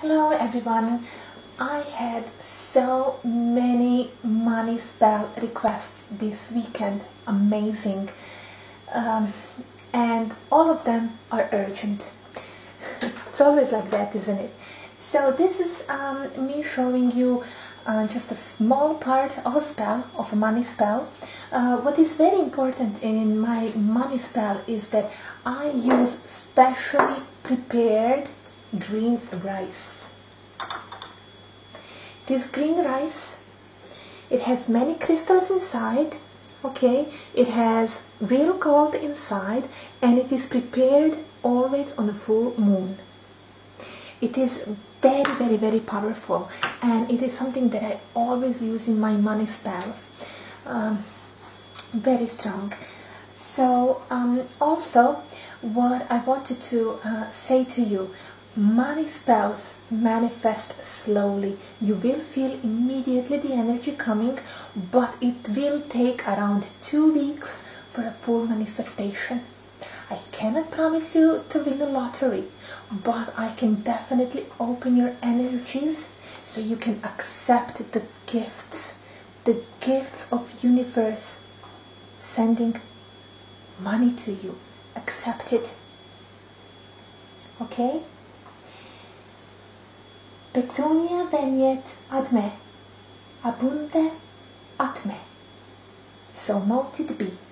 Hello everyone. I had so many money spell requests this weekend. Amazing. Um, and all of them are urgent. it's always like that, isn't it? So this is um, me showing you uh, just a small part of a spell, of a money spell. Uh, what is very important in my money spell is that I use specially prepared green rice. This green rice, it has many crystals inside, okay? It has real gold inside and it is prepared always on a full moon. It is very, very, very powerful and it is something that I always use in my money spells. Um, very strong. So um, also what I wanted to uh, say to you Money spells manifest slowly. You will feel immediately the energy coming, but it will take around two weeks for a full manifestation. I cannot promise you to win a lottery, but I can definitely open your energies so you can accept the gifts, the gifts of universe sending money to you. Accept it. Okay? Pecunia veniet ad me, abunde at me. So it be.